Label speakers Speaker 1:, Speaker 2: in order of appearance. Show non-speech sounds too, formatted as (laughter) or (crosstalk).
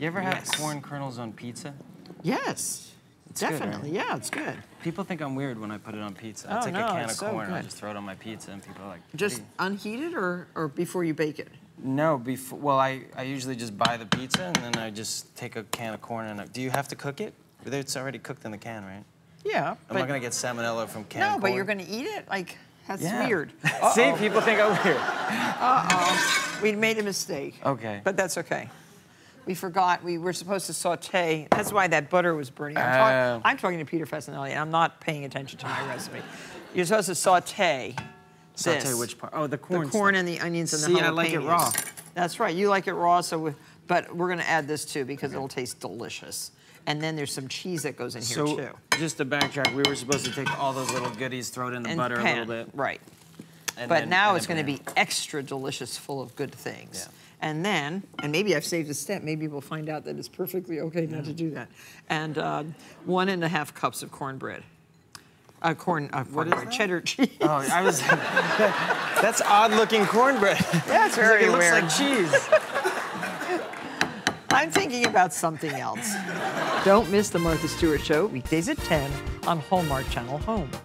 Speaker 1: You ever have
Speaker 2: Yes.
Speaker 1: corn kernels on pizza?
Speaker 2: Yes,
Speaker 1: good, right?
Speaker 2: definitely. Yeah, it's good.
Speaker 1: People think I'm weird when I put it on pizza. I
Speaker 2: Oh,
Speaker 1: take
Speaker 2: no,
Speaker 1: a can of
Speaker 2: so
Speaker 1: corn and I just throw it on my pizza, and people are like, "What
Speaker 2: Just
Speaker 1: do you-"
Speaker 2: unheated or, or before you bake it?
Speaker 1: no. Before, well, I, I usually just buy the pizza and then I just take a can of corn and I, do you have to cook it? It's already cooked in the can, right?
Speaker 2: Yeah.
Speaker 1: I'm not gonna get salmonella from canned
Speaker 2: No,
Speaker 1: corn.
Speaker 2: but you're going to eat it? Like, that's
Speaker 1: Yeah.
Speaker 2: weird. (laughs)
Speaker 1: See, people think I'm weird.
Speaker 2: Uh-oh, we made a mistake.
Speaker 1: Okay.
Speaker 2: But that's okay. We forgot we were supposed to saute. That's why that butter was burning. I'm,
Speaker 1: Oh.
Speaker 2: talk- I'm talking to Peter Facinelli, and I'm not paying attention to my recipe. You're supposed to saute.
Speaker 1: Saute
Speaker 2: this.
Speaker 1: which part? Oh, the corn.
Speaker 2: The corn
Speaker 1: stuff.
Speaker 2: and the onions and
Speaker 1: See,
Speaker 2: the jalapenos.
Speaker 1: I like it raw.
Speaker 2: That's right. You like it raw, so we, but we're going to add this too because it'll taste delicious. And then there's some cheese that goes in here
Speaker 1: So,
Speaker 2: too.
Speaker 1: just to backtrack, we were supposed to take all those little goodies, throw it in the
Speaker 2: And
Speaker 1: butter
Speaker 2: pan,
Speaker 1: a little bit.
Speaker 2: Right.
Speaker 1: And
Speaker 2: But
Speaker 1: then-
Speaker 2: now it's going to be extra delicious, full of good things.
Speaker 1: Yeah.
Speaker 2: And then, and maybe I've saved a step. Maybe we'll find out that it's perfectly okay not to do that. And um, one and a half cups of cornbread. Uh, corn, uh, cornbread, cheddar cheese.
Speaker 1: Oh, I was. (laughs) that's odd looking cornbread.
Speaker 2: That's (laughs) very
Speaker 1: it looks like cheese. (laughs)
Speaker 2: I'm thinking about something else. Don't miss the Martha Stewart Show weekdays at 10 on Hallmark Channel Home.